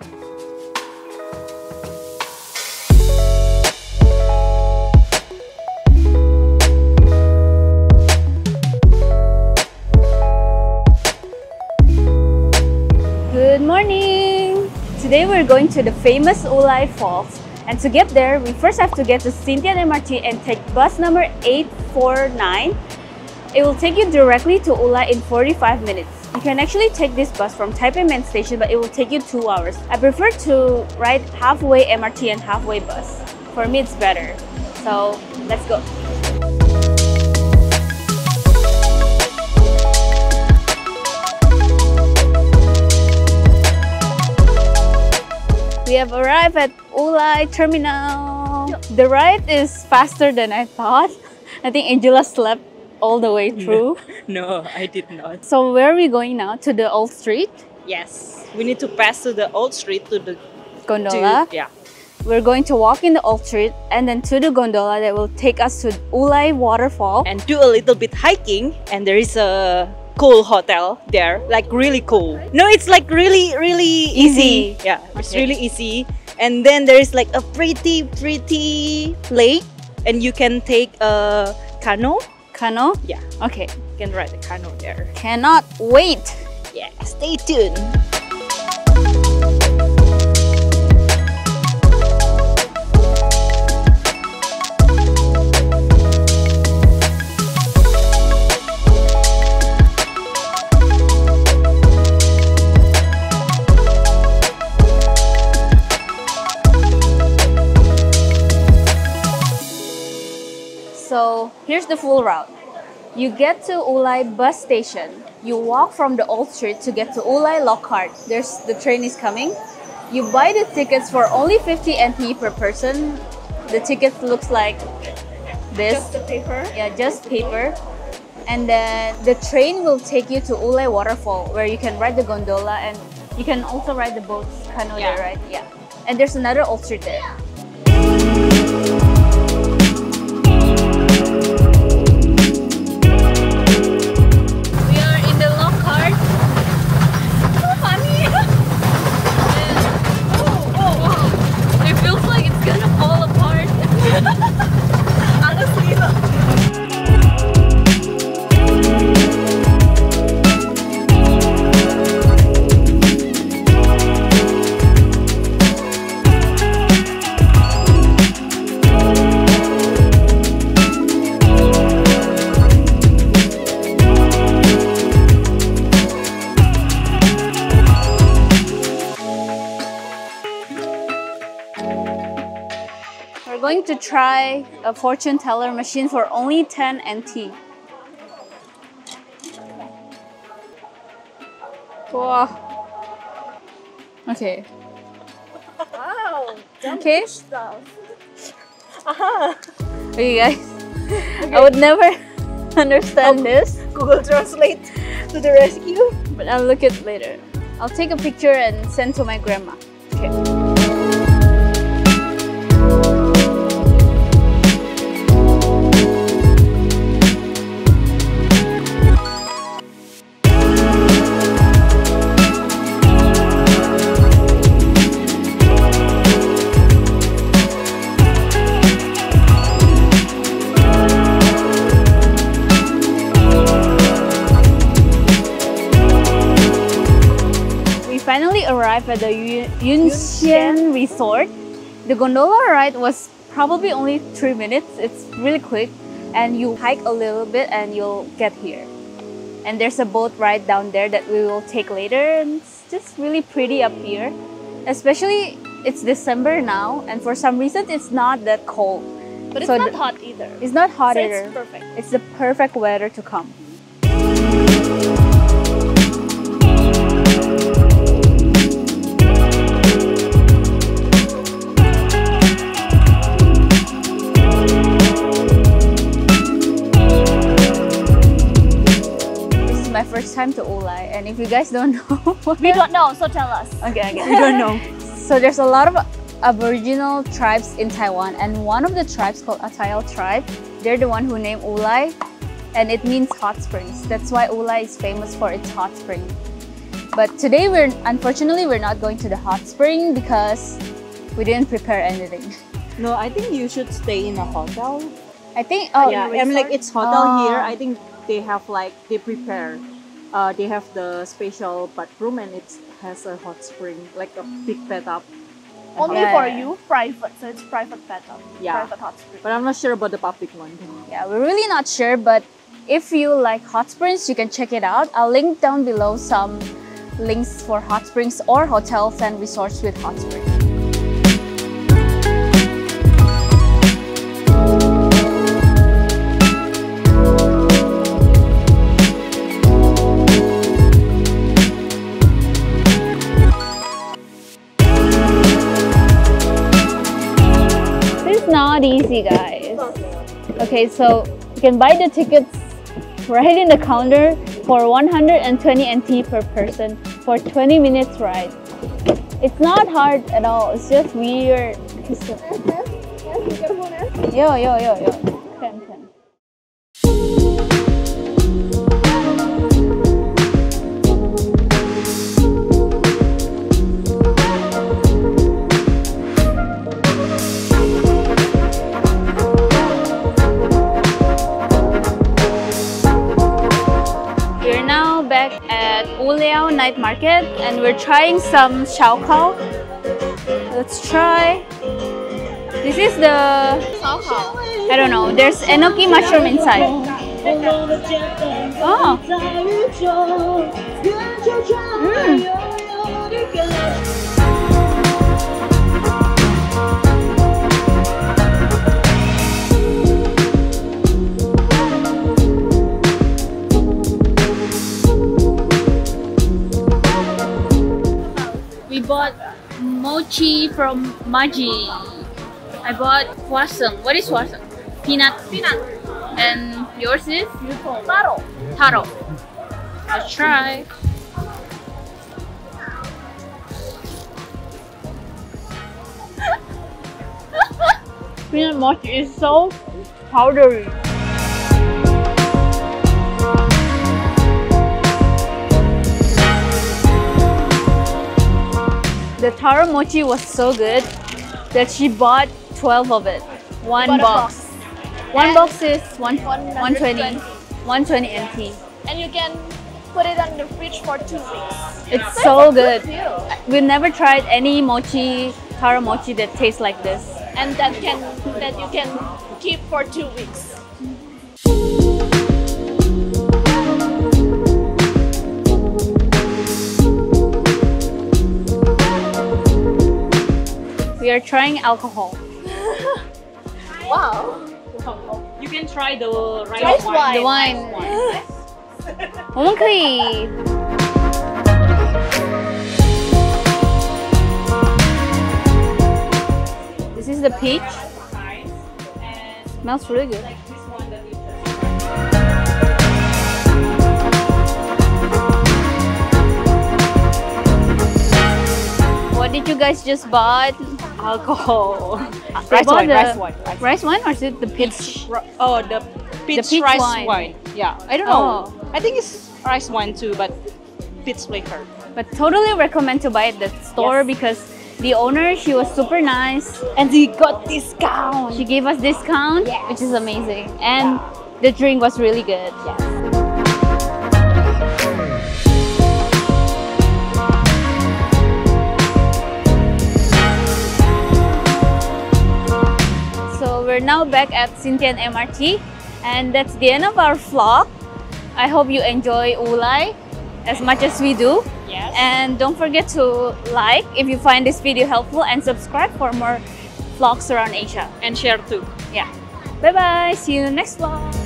Good morning! Today we're going to the famous Wulai Falls. And to get there, we first have to get to Xindian MRT and take bus number 849. It will take you directly to Wulai in 45 minutes. You can actually take this bus from Taipei main station, but it will take you two hours. I prefer to ride halfway MRT and halfway bus. For me, it's better. So let's go. We have arrived at Wulai Terminal. The ride is faster than I thought. I think Angela slept all the way through. No, I did not. So where are we going now? To the old street? Yes, we need to pass to the old street to the Gondola. To, yeah. We're going to walk in the old street and then to the gondola that will take us to Wulai waterfall. And do a little bit hiking, and there is a cool hotel there, like really cool. No, it's like really, really easy. Easy. Yeah, it's really easy. And then there is like a pretty, pretty lake, and you can take a canoe. Kano? Yeah, Okay. you can ride the canoe there. Cannot wait. Yeah, stay tuned. So here's the full route. You get to Wulai bus station. You walk from the old street to get to Wulai Lockhart. There's the train is coming. You buy the tickets for only 50 NT per person. The ticket looks like this. Just the paper. Yeah, just paper. And then the train will take you to Wulai Waterfall where you can ride the gondola and you can also ride the boat canoe Yeah. there, right? Yeah. And there's another old street there. We're going to try a fortune teller machine for only 10 NT. Wow. Okay. Wow, Okay. stuff. Uh-huh. Okay, guys. I would never understand um, this, Google Translate to the rescue. but I'll look it later. I'll take a picture and send to my grandma. Finally arrived at the Yun- Yunxian Resort. The gondola ride was probably only three minutes. It's really quick, and you hike a little bit and you'll get here. And there's a boat ride down there that we will take later. And it's just really pretty up here, especially it's December now, and for some reason it's not that cold. But it's So not hot either. It's not hot So either. it's perfect. It's the perfect weather to come. And if you guys don't know, We don't know, so tell us. okay, okay. We don't know. So there's a lot of Aboriginal tribes in Taiwan, and one of the tribes called Atayal tribe, they're the one who named Wulai, and it means hot springs. That's why Wulai is famous for its hot spring. But today we're unfortunately we're not going to the hot spring because we didn't prepare anything. No, I think you should stay in a hotel. I think oh yeah, I'm like it's hotel here. Oh. I think they have like they prepare. Uh, they have the special bathroom and it has a hot spring, like a big bathtub. Only Yeah. for you, private. So it's private bathtub. Yeah. Private hot spring. But I'm not sure about the public one. Yeah, we're really not sure, but if you like hot springs, you can check it out. I'll link down below some links for hot springs or hotels and resorts with hot springs. Not easy, guys. Okay, so you can buy the tickets right in the counter for 120 NT per person for 20 minutes ride. It's not hard at all. It's just weird. Yo, yo, yo, yo. Keren, keren. Night Market and we're trying some xiao kao. Let's try. This is the I don't know. There's enoki mushroom inside. Oh. Mm. Bought mochi from Maji. I bought hwaseng. What is hwaseng? Peanut. Peanut. And yours is? Taro. Taro. Let's try. Peanut mochi is so powdery. The taro mochi was so good that she bought 12 of it. One a box. One And box is one, 120. 120. 120 NT. And you can put it on the fridge for two weeks. It's so good. Deal. We've never tried any mochi, taro mochi that tastes like this. And that can that you can keep for two weeks. We are trying alcohol. Wow. You can try the rice, Rice wine. The wine. 我们可以 This is the peach. Smells really good. Did you guys just bought? Alcohol. They rice bought wine, the- rice wine. Rice Rice wine or is it the peach? Oh, the peach, peach rice wine. wine. Yeah, I don't know. Oh. I think it's rice wine too, but peach flavor. But totally recommend to buy at the store Yes. because the owner she was super nice. And they got discount. She gave us discount, which is amazing, and the drink was really good. So we're now back at Xindian MRT, and that's the end of our vlog. I hope you enjoy Wulai as much as we do. Yes. And don't forget to like if you find this video helpful and subscribe for more vlogs around Asia. and share too. Yeah. Bye bye. See you in the next vlog.